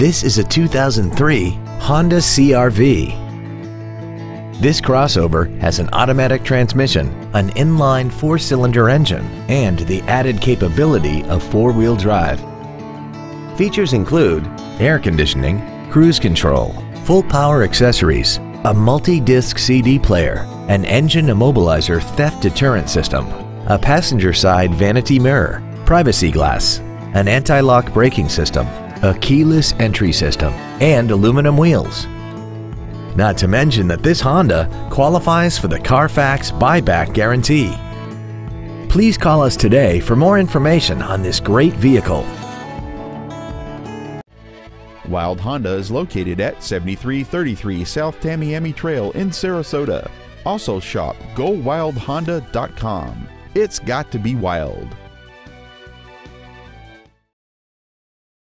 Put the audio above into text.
This is a 2003 Honda CRV. This crossover has an automatic transmission, an inline four-cylinder engine, and the added capability of four-wheel drive. Features include air conditioning, cruise control, full power accessories, a multi-disc CD player, an engine immobilizer theft deterrent system, a passenger side vanity mirror, privacy glass, an anti-lock braking system, a keyless entry system, and aluminum wheels. Not to mention that this Honda qualifies for the Carfax buyback guarantee. Please call us today for more information on this great vehicle. Wilde Honda is located at 7333 South Tamiami Trail in Sarasota. Also shop GoWildeHonda.com. It's got to be wild.